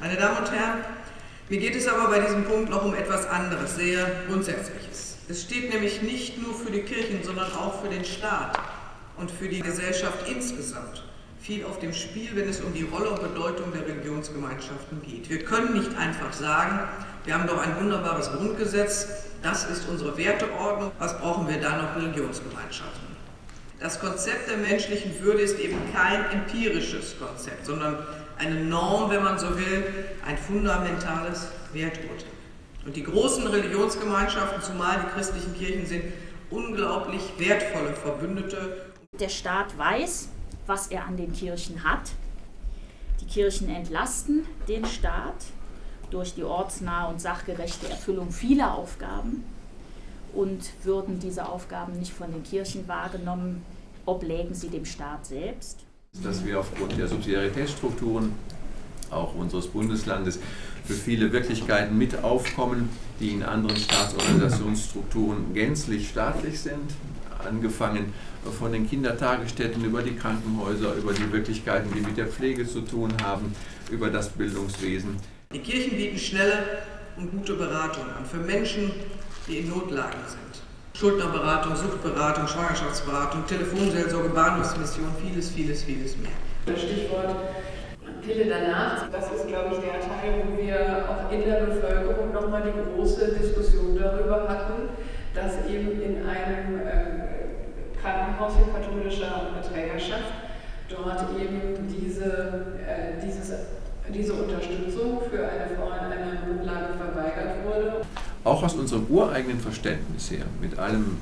Meine Damen und Herren, mir geht es aber bei diesem Punkt noch um etwas anderes, sehr Grundsätzliches. Es steht nämlich nicht nur für die Kirchen, sondern auch für den Staat und für die Gesellschaft insgesamt viel auf dem Spiel, wenn es um die Rolle und Bedeutung der Religionsgemeinschaften geht. Wir können nicht einfach sagen, wir haben doch ein wunderbares Grundgesetz, das ist unsere Werteordnung, was brauchen wir da noch Religionsgemeinschaften? Das Konzept der menschlichen Würde ist eben kein empirisches Konzept, sondern eine Norm, wenn man so will, ein fundamentales Werturteil. Und die großen Religionsgemeinschaften, zumal die christlichen Kirchen, sind unglaublich wertvolle Verbündete. Der Staat weiß, was er an den Kirchen hat. Die Kirchen entlasten den Staat durch die ortsnahe und sachgerechte Erfüllung vieler Aufgaben und würden diese Aufgaben nicht von den Kirchen wahrgenommen, oblägen sie dem Staat selbst. Dass wir aufgrund der Subsidiaritätsstrukturen auch unseres Bundeslandes für viele Wirklichkeiten mit aufkommen, die in anderen Staatsorganisationsstrukturen gänzlich staatlich sind, angefangen von den Kindertagesstätten über die Krankenhäuser, über die Wirklichkeiten, die mit der Pflege zu tun haben, über das Bildungswesen. Die Kirchen bieten schnelle und gute Beratung an für Menschen, die in Notlagen sind. Schuldnerberatung, Suchtberatung, Schwangerschaftsberatung, Telefonseelsorge, Bahnhofsmission, vieles, vieles, vieles mehr. Das Stichwort Pille danach, das ist, glaube ich, der Teil, wo wir auch in der Bevölkerung nochmal die große Diskussion darüber hatten, dass eben in einem äh, Krankenhaus in katholischer Trägerschaft dort eben diese, äh, dieses diese Unterstützung für eine Frau in einer Notlage verweigert wurde. Auch aus unserem ureigenen Verständnis her, mit allem,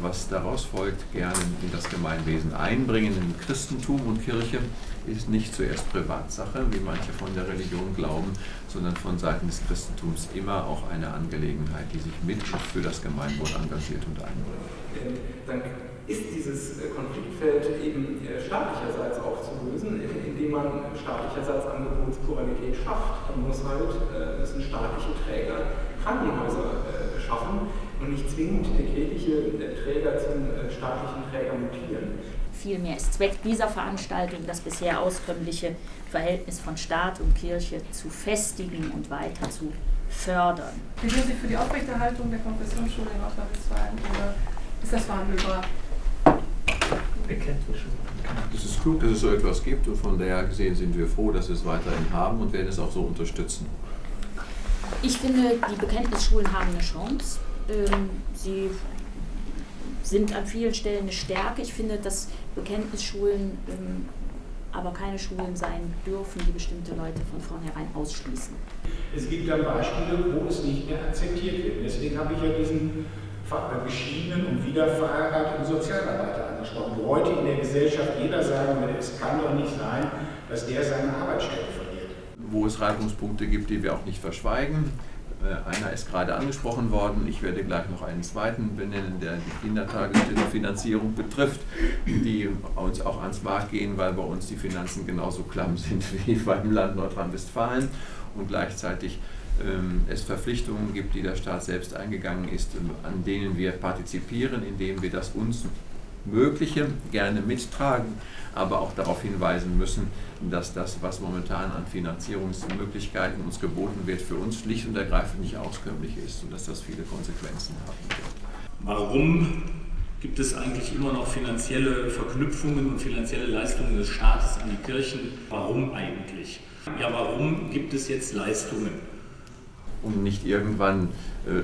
was daraus folgt, gerne in das Gemeinwesen einbringen. In Christentum und Kirche ist nicht zuerst Privatsache, wie manche von der Religion glauben, sondern von Seiten des Christentums immer auch eine Angelegenheit, die sich mit für das Gemeinwohl engagiert und einbringt. Dann ist dieses Konfliktfeld eben staatlicherseits aufzulösen, indem man staatlicherseits Angebotspluralität schafft. Man muss halt, müssen staatliche Träger Krankenhäuser schaffen und nicht zwingend kirchliche Träger zum staatlichen Träger mutieren. Vielmehr ist Zweck dieser Veranstaltung, das bisher auskömmliche Verhältnis von Staat und Kirche zu festigen und weiter zu fördern. Plädieren Sie für die Aufrechterhaltung der Konfessionsschule in Nordrhein-Westfalen oder ist das verhandelbar? Es ist klug, dass es so etwas gibt und von daher gesehen sind wir froh, dass wir es weiterhin haben und werden es auch so unterstützen. Ich finde, die Bekenntnisschulen haben eine Chance. Ähm, sie sind an vielen Stellen eine Stärke. Ich finde, dass Bekenntnisschulen ähm, aber keine Schulen sein dürfen, die bestimmte Leute von vornherein ausschließen. Es gibt dann Beispiele, wo es nicht mehr akzeptiert wird. Deswegen habe ich ja diesen geschiedenen und wieder Sozialarbeiter angesprochen, wo heute in der Gesellschaft jeder sagen würde, es kann doch nicht sein, dass der seine Arbeitsstelle. Wo es Reibungspunkte gibt, die wir auch nicht verschweigen. Einer ist gerade angesprochen worden, ich werde gleich noch einen zweiten benennen, der die Kindertagesstättenfinanzierung betrifft, die uns auch ans Markt gehen, weil bei uns die Finanzen genauso klamm sind wie beim Land Nordrhein-Westfalen. Und gleichzeitig es Verpflichtungen gibt, die der Staat selbst eingegangen ist, an denen wir partizipieren, indem wir das uns Mögliche gerne mittragen, aber auch darauf hinweisen müssen, dass das, was momentan an Finanzierungsmöglichkeiten uns geboten wird, für uns schlicht und ergreifend nicht auskömmlich ist und dass das viele Konsequenzen haben wird. Warum gibt es eigentlich immer noch finanzielle Verknüpfungen und finanzielle Leistungen des Staates an die Kirchen? Warum eigentlich? Ja, warum gibt es jetzt Leistungen? um nicht irgendwann äh,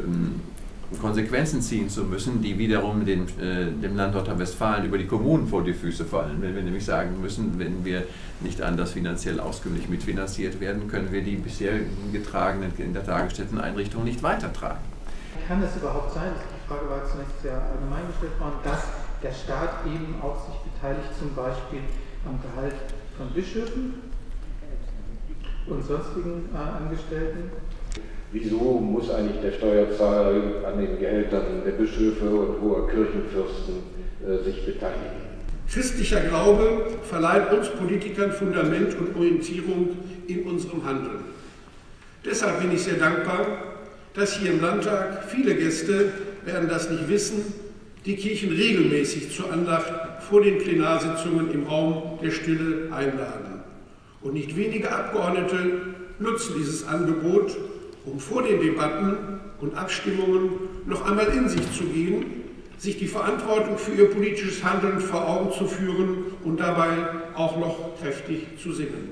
Konsequenzen ziehen zu müssen, die wiederum den, äh, dem Land Nordrhein-Westfalen über die Kommunen vor die Füße fallen. Wenn wir nämlich sagen müssen, wenn wir nicht anders finanziell auskömmlich mitfinanziert werden, können wir die bisher getragenen Kindertagesstätteneinrichtungen nicht weitertragen. Kann es überhaupt sein, die Frage war zunächst sehr allgemein gestellt worden, dass der Staat eben auch sich beteiligt, zum Beispiel am Gehalt von Bischöfen und sonstigen äh, Angestellten? Wieso muss eigentlich der Steuerzahler an den Gehältern der Bischöfe und hoher Kirchenfürsten äh, sich beteiligen? Christlicher Glaube verleiht uns Politikern Fundament und Orientierung in unserem Handeln. Deshalb bin ich sehr dankbar, dass hier im Landtag viele Gäste werden das nicht wissen, die Kirchen regelmäßig zur Andacht vor den Plenarsitzungen im Raum der Stille einladen. Und nicht wenige Abgeordnete nutzen dieses Angebot, um vor den Debatten und Abstimmungen noch einmal in sich zu gehen, sich die Verantwortung für ihr politisches Handeln vor Augen zu führen und dabei auch noch kräftig zu singen.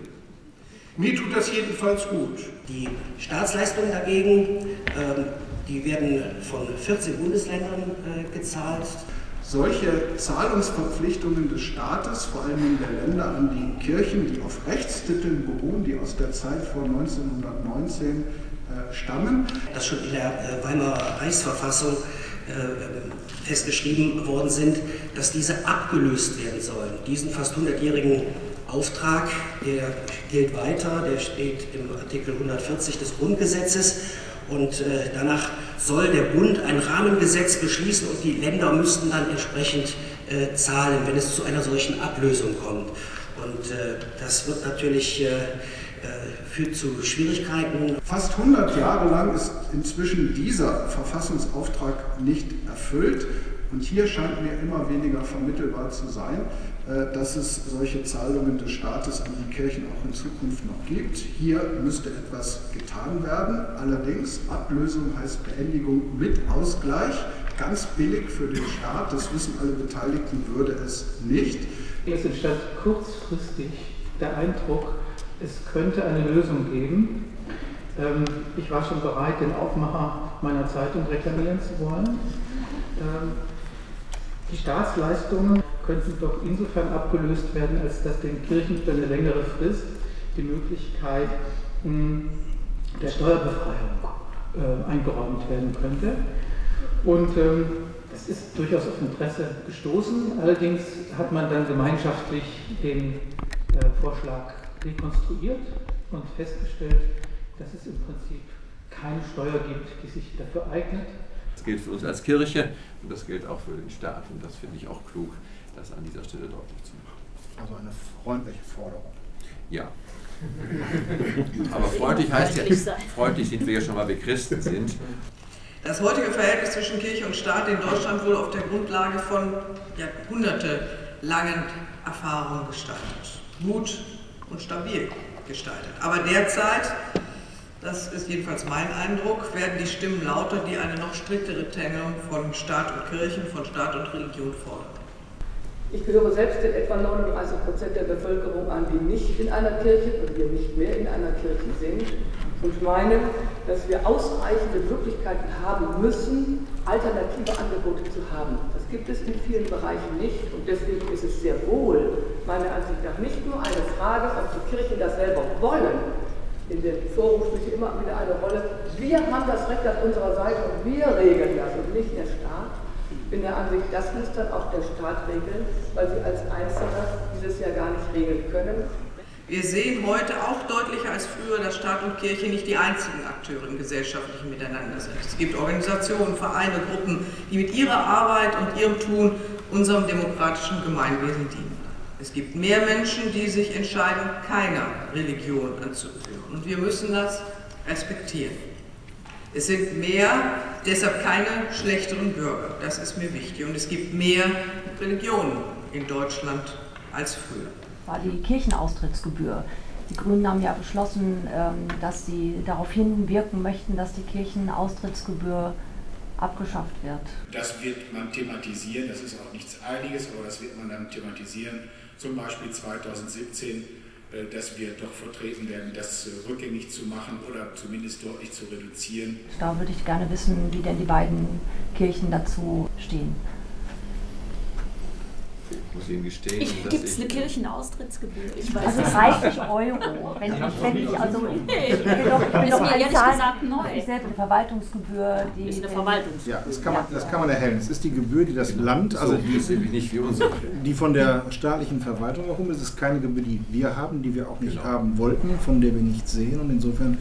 Mir tut das jedenfalls gut. Die Staatsleistungen dagegen, ähm, die werden von 14 Bundesländern äh, gezahlt. Solche Zahlungsverpflichtungen des Staates, vor allem der Länder an die Kirchen, die auf Rechtstiteln beruhen, die aus der Zeit vor 1919 äh, stammen. Das schon in der äh, Weimarer Reichsverfassung äh, festgeschrieben worden sind, dass diese abgelöst werden sollen. Diesen fast 100-jährigen Auftrag, der gilt weiter, der steht im Artikel 140 des Grundgesetzes und äh, danach soll der Bund ein Rahmengesetz beschließen und die Länder müssten dann entsprechend äh, zahlen, wenn es zu einer solchen Ablösung kommt. Und äh, das wird natürlich äh, äh, führt zu Schwierigkeiten. Fast 100 Jahre lang ist inzwischen dieser Verfassungsauftrag nicht erfüllt. Und hier scheint mir immer weniger vermittelbar zu sein, äh, dass es solche Zahlungen des Staates an die Kirchen auch in Zukunft noch gibt. Hier müsste etwas getan werden. Allerdings, Ablösung heißt Beendigung mit Ausgleich. Ganz billig für den Staat, das wissen alle Beteiligten, würde es nicht. Es entstand kurzfristig der Eindruck, es könnte eine Lösung geben. Ähm, ich war schon bereit, den Aufmacher meiner Zeitung reklamieren zu wollen. Ähm, die Staatsleistungen könnten doch insofern abgelöst werden, als dass den Kirchen für eine längere Frist die Möglichkeit hm, der Steuerbefreiung äh, eingeräumt werden könnte. Und ähm, das ist durchaus auf Interesse gestoßen. Allerdings hat man dann gemeinschaftlich den äh, Vorschlag rekonstruiert und festgestellt, dass es im Prinzip keine Steuer gibt, die sich dafür eignet. Das gilt für uns als Kirche und das gilt auch für den Staat und das finde ich auch klug, das an dieser Stelle deutlich zu machen. Also eine freundliche Forderung. Ja. Aber freundlich heißt ja, freundlich sind wir ja schon, weil wir Christen sind. Das heutige Verhältnis zwischen Kirche und Staat in Deutschland wurde auf der Grundlage von jahrhundertelangen Erfahrungen gestaltet. Gut und stabil gestaltet. Aber derzeit, das ist jedenfalls mein Eindruck, werden die Stimmen lauter, die eine noch striktere Trennung von Staat und Kirchen, von Staat und Religion fordern. Ich gehöre selbst den etwa 39 Prozent der Bevölkerung an, die nicht in einer Kirche und wir nicht mehr in einer Kirche sind und meine, dass wir ausreichende Möglichkeiten haben müssen, alternative Angebote zu haben. Das gibt es in vielen Bereichen nicht und deswegen ist es sehr wohl meiner Ansicht nach nicht nur eine Frage, ob die Kirchen das selber wollen. In dem Forum spielt immer wieder eine Rolle. Wir haben das Recht auf unserer Seite und wir regeln das und nicht der Staat. Ich bin der Ansicht, das muss dann auch der Staat regeln, weil sie als Einzelner dieses ja gar nicht regeln können. Wir sehen heute auch deutlicher als früher, dass Staat und Kirche nicht die einzigen Akteure im gesellschaftlichen Miteinander sind. Es gibt Organisationen, Vereine, Gruppen, die mit ihrer Arbeit und ihrem Tun unserem demokratischen Gemeinwesen dienen. Es gibt mehr Menschen, die sich entscheiden, keiner Religion anzugehören. Und wir müssen das respektieren. Es sind mehr, deshalb keine schlechteren Bürger. Das ist mir wichtig. Und es gibt mehr Religionen in Deutschland als früher war die Kirchenaustrittsgebühr. Die Grünen haben ja beschlossen, ähm, dass sie darauf hinwirken möchten, dass die Kirchenaustrittsgebühr abgeschafft wird. Das wird man thematisieren, das ist auch nichts Einiges, aber das wird man dann thematisieren, zum Beispiel 2017, äh, dass wir doch vertreten werden, das rückgängig zu machen oder zumindest deutlich zu reduzieren. Da würde ich gerne wissen, wie denn die beiden Kirchen dazu stehen Ihnen gestehen. Gibt es eine Kirchenaustrittsgebühr? Ich weiß also 30 Euro. Wenn ich, wenn ich, also, ich bin doch, ich bin doch ehrlich gesagt neu. Ich selbst eine Verwaltungsgebühr. Die ist eine Verwaltungsgebühr. Ja, das kann, man, das kann man erhellen. Es ist die Gebühr, die das genau. Land, also so, die, nicht wie unsere. die von der staatlichen Verwaltung erhoben ist. Es ist keine Gebühr, die wir haben, die wir auch nicht genau. haben wollten, von der wir nichts sehen. Und insofern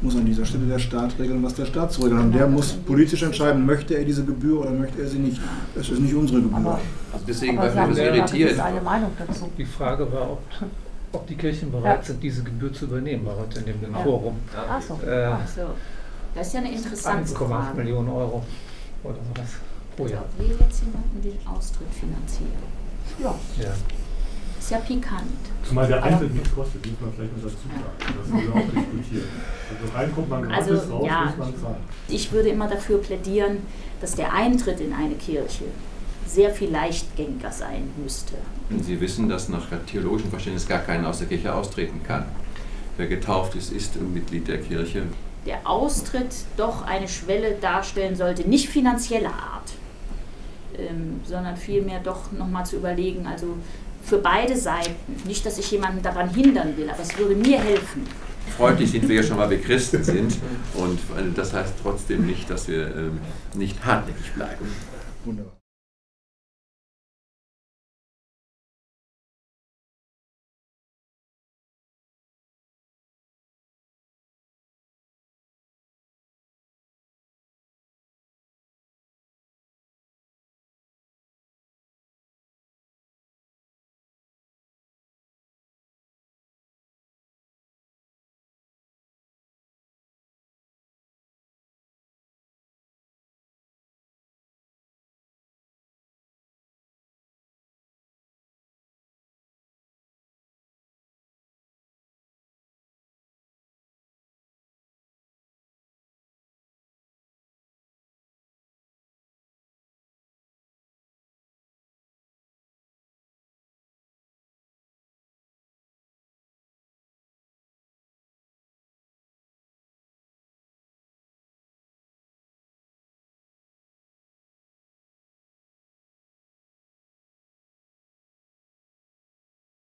muss an dieser Stelle der Staat regeln, was der Staat zu regeln hat. Der muss politisch entscheiden, möchte er diese Gebühr oder möchte er sie nicht. Das ist nicht unsere Gebühr. Aber, also deswegen aber war wir irritiert. eine Meinung dazu. Die Frage war, ob, ob die Kirchen bereit ja. sind, diese Gebühr zu übernehmen, war heute in dem ja. Forum. Ach so. Äh, Ach so. Das ist ja eine interessante 1,8 Millionen Euro oder sowas pro Jahr. Wir jetzt jemanden den Austritt finanzieren. Ja. ja. Ist ja pikant. Zumal der Eintritt nichts kostet, muss man vielleicht noch dazu sagen. Das wurde auch diskutiert. Also rein kommt man gratis, Also raus ja, muss man zahlen. ich würde immer dafür plädieren, dass der Eintritt in eine Kirche sehr viel leichtgängiger sein müsste. Und Sie wissen, dass nach theologischem Verständnis gar keiner aus der Kirche austreten kann. Wer getauft ist, ist ein Mitglied der Kirche. Der Austritt doch eine Schwelle darstellen sollte, nicht finanzieller Art, ähm, sondern vielmehr doch nochmal zu überlegen, also für beide Seiten. Nicht, dass ich jemanden daran hindern will, aber es würde mir helfen. Freundlich sind wir ja schon, weil wir Christen sind. Und äh, das heißt trotzdem nicht, dass wir ähm, nicht hartnäckig bleiben. Wunderbar.